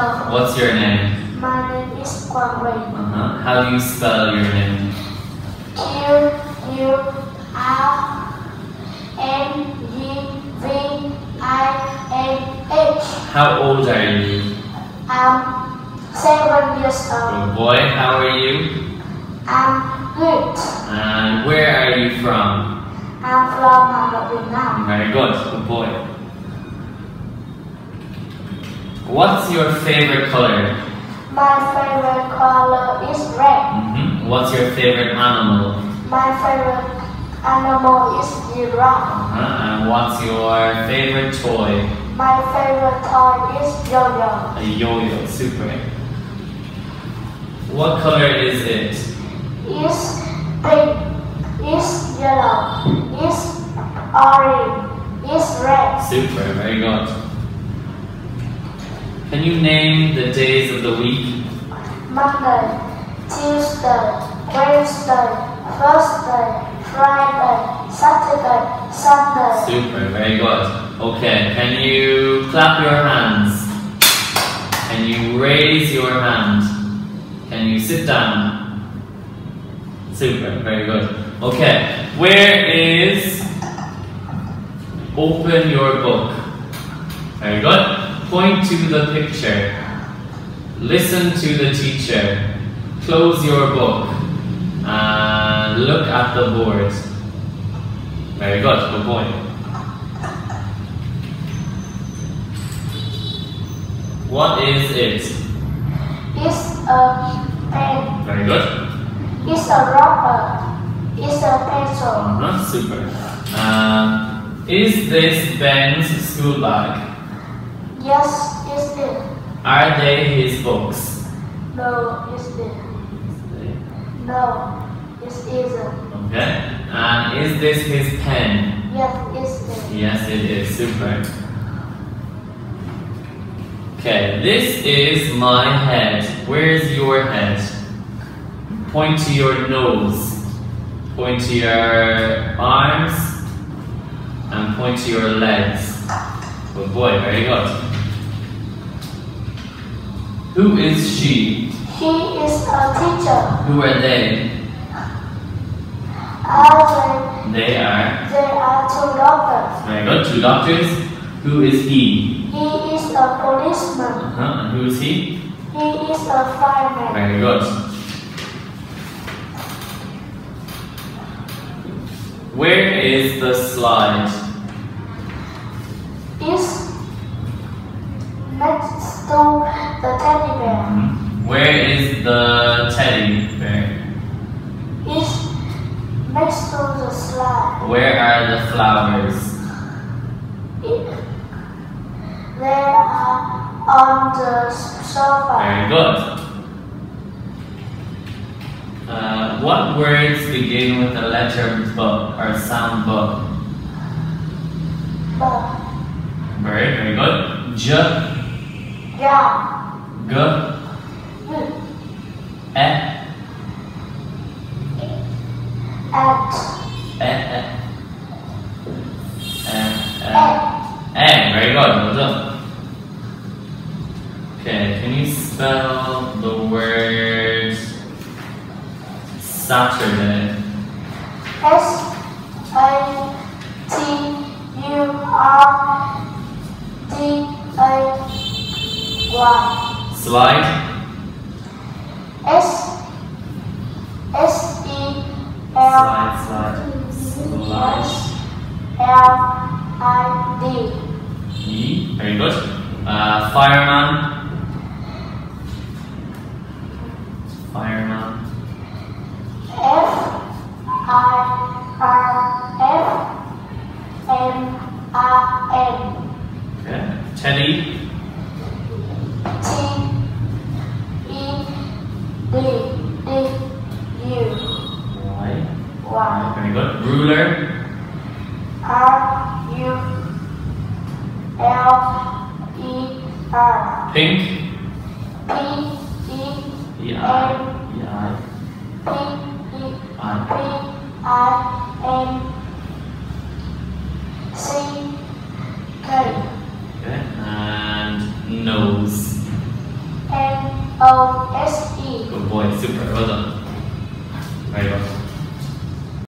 What's your name? my name is Quang Vinh. Uh-huh. How do you spell your name? Q U R N G V I N H. How old are you? I'm seven years old. Good boy. How are you? I'm good. And where are you from? I'm from Vietnam. Very good. Good boy. What's your favorite color? My favorite color is red. hmm What's your favorite animal? My favorite animal is giraffe. Uh-huh. And what's your favorite toy? My favorite toy is yo-yo. A yo-yo. Super. What color is it? Is pink. Is yellow. Is orange. Is red. Super. Very good. Can you name the days of the week? Monday, Tuesday, Wednesday, Thursday, Friday, Saturday, Sunday. Super, very good. Okay, can you clap your hands? Can you raise your hand? Can you sit down? Super, very good. Okay, where is open your book? Very good. Point to the picture. Listen to the teacher. Close your book and look at the board. Very good, good boy. What is it? It's a pen. Very good. It's a rubber. It's a pencil. Uh-huh, super. Um, is this Ben's school bag? Yes, is it? Are they his books? No, is it? No, it isn't. Okay. And is this his pen? Yes, is it? Yes, it is. Super. Okay, this is my head. Where's your head? Point to your nose. Point to your arms. And point to your legs. Good boy, very good. Who is she? He is a teacher. Who are they? Are They are. they, are two doctors. Very good. Two doctors. Who is he? He is a policeman. Uh-huh. And who is he? He is a fireman. Very good. Where is the slide? Is next to the teddy bear. Where is the teddy bear? Is next to the slide. Where are the flowers? They are on the sofa. Very good. Uh, what words begin with the letter B or sound B? But Very, very good. J, yeah, G, E, E, E, And very good, well done. Okay, can you spell the word Saturday? S A T U R D A Y. Slide? S S E L Slide, slide. Slide. L I D. E, very good. Uh, fireman? Fireman. F I R F M I N. Okay. Teddy? T E D D U Y. Y Very good. Ruler? R U L E R Pink? P E E, I. E, I. P E I. P I N C K Okay. And nose? O S E. boy, super, well done. Very well.